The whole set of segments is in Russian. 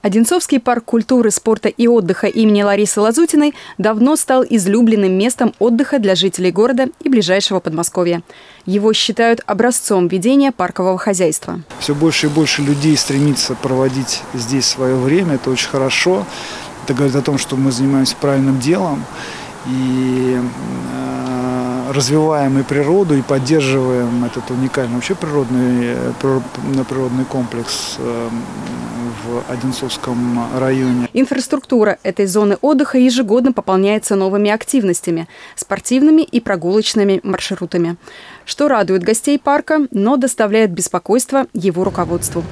Одинцовский парк культуры, спорта и отдыха имени Ларисы Лазутиной давно стал излюбленным местом отдыха для жителей города и ближайшего Подмосковья. Его считают образцом ведения паркового хозяйства. Все больше и больше людей стремится проводить здесь свое время. Это очень хорошо. Это говорит о том, что мы занимаемся правильным делом. И э, развиваем и природу, и поддерживаем этот уникальный вообще природный, э, природный комплекс э, в Одинцовском районе. Инфраструктура этой зоны отдыха ежегодно пополняется новыми активностями – спортивными и прогулочными маршрутами, что радует гостей парка, но доставляет беспокойство его руководству.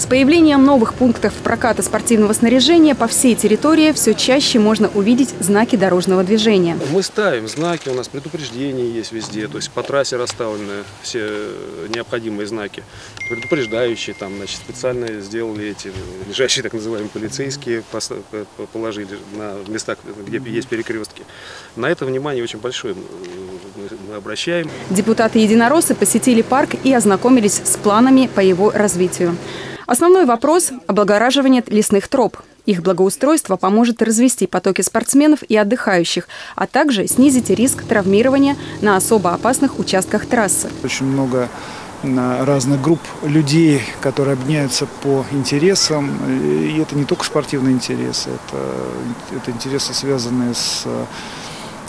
С появлением новых пунктов проката спортивного снаряжения по всей территории все чаще можно увидеть знаки дорожного движения. Мы ставим знаки, у нас предупреждения есть везде, то есть по трассе расставлены все необходимые знаки, предупреждающие, там, значит, специально сделали эти лежащие так называемые полицейские, положили на местах, где есть перекрестки. На это внимание очень большое мы обращаем. Депутаты-единороссы посетили парк и ознакомились с планами по его развитию. Основной вопрос – облагораживание лесных троп. Их благоустройство поможет развести потоки спортсменов и отдыхающих, а также снизить риск травмирования на особо опасных участках трассы. Очень много разных групп людей, которые объединяются по интересам. И это не только спортивные интересы, это, это интересы, связанные с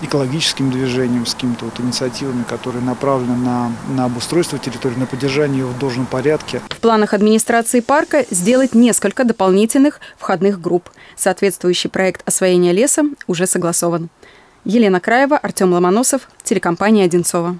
экологическим движением, с какими-то вот инициативами, которые направлены на, на обустройство территории, на поддержание ее в должном порядке. В планах администрации парка сделать несколько дополнительных входных групп. Соответствующий проект освоения леса уже согласован. Елена Краева, Артем Ломоносов, телекомпания «Одинцова».